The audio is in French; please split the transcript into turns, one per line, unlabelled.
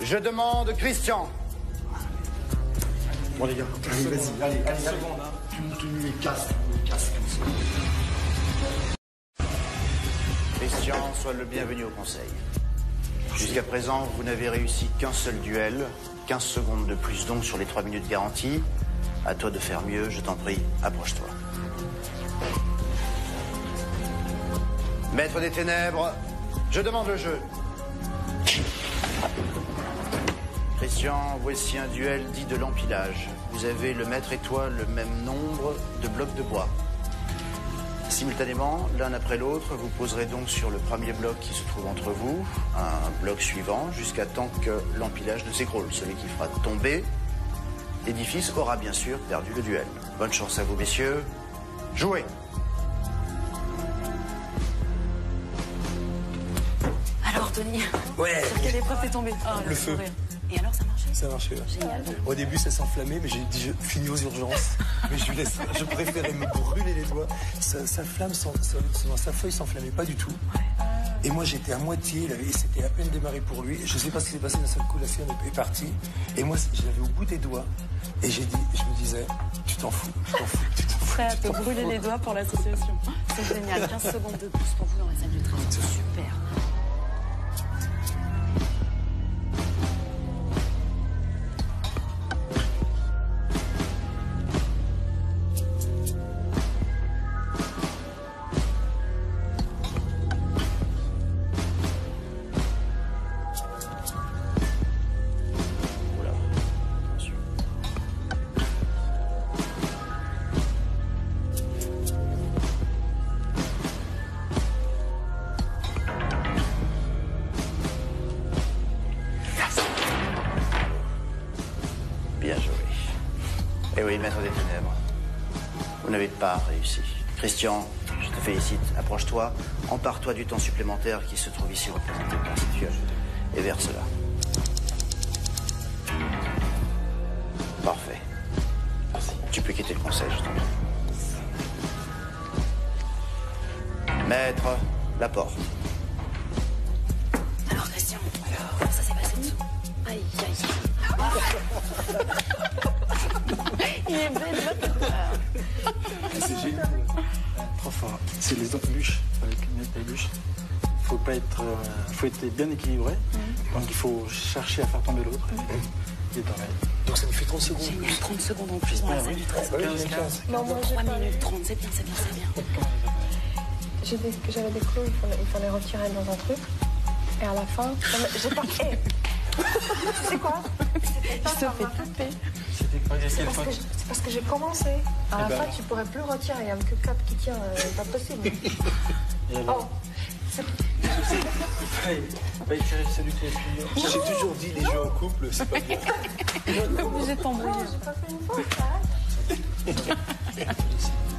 Je demande Christian.
Bon les gars, allez, vas-y, allez, allez, allez. Tu me les casques, les casques.
Christian, sois le bienvenu au conseil. Jusqu'à présent, vous n'avez réussi qu'un seul duel. 15 secondes de plus donc sur les 3 minutes garanties. À toi de faire mieux, je t'en prie, approche-toi. Maître des ténèbres, je demande le jeu. Christian, voici un duel dit de l'empilage. Vous avez le maître et toi le même nombre de blocs de bois. Simultanément, l'un après l'autre, vous poserez donc sur le premier bloc qui se trouve entre vous, un bloc suivant, jusqu'à temps que l'empilage ne s'écroule. Celui qui fera tomber l'édifice aura bien sûr perdu le duel. Bonne chance à vous, messieurs. Jouez
Alors, Tony,
Ouais.
sur quelle épreuve t'es tombé? Oh,
Le feu.
sourire. Et alors, ça marchait?
Ça marchait. ouais.
Génial.
Au début, ça s'enflammait, mais j'ai dit je finis aux urgences. mais je, lui laisse, je préférais me brûler les doigts. Sa, sa flamme, s'en- sa, sa feuille s'enflammait pas du tout. Et moi, j'étais à moitié. il avait- C'était à peine démarré pour lui. Je sais pas ce qui s'est passé d'un seul coup. La scène est partie. Et moi, je l'avais au bout des doigts. Et j'ai dit, je me disais, tu t'en fous, tu t'en fous, tu t'en fous.
Prêt à te brûler les doigts pour l'association. C'est génial. 15 secondes de plus pour vous dans la salle du travail. Super.
Eh oui, maître des ténèbres. Vous n'avez pas réussi. Christian, je te félicite. Approche-toi, empare-toi du temps supplémentaire qui se trouve ici représenté par cette fiole et verse-la. Parfait. Tu peux quitter le conseil, je t'en prie. Maître, la porte.
Fort. C'est les embûches avec une ébûche. Faut pas être, euh, faut être bien équilibré. Donc il faut chercher à faire tomber l'autre. Et pareil.
Donc ça me fait 30 secondes.
Génial, 30 secondes en plus dans la salle du travail.
Bah oui, j'ai 15.
Non, moi, j'ai
3
pas-
minutes 30, c'est bien, c'est bien, c'est bien.
des- J'avais des clous, il fallait, il fallait retirer dans un truc. Et à la fin, j'ai pas. C'est quoi?
Il se fait taper.
C'était
C'est parce que j'ai commencé. À la fin, tu pourrais plus retirer. Il n'y a que Cap qui tient. euh, pas possible. Oh, c'est-
Pas étirer celui qui est appuyé.
J'ai toujours dit les jeux en couple, c'est pas bien.
T'es obligé de t'embrouiller.
j'ai pas fait une arrête.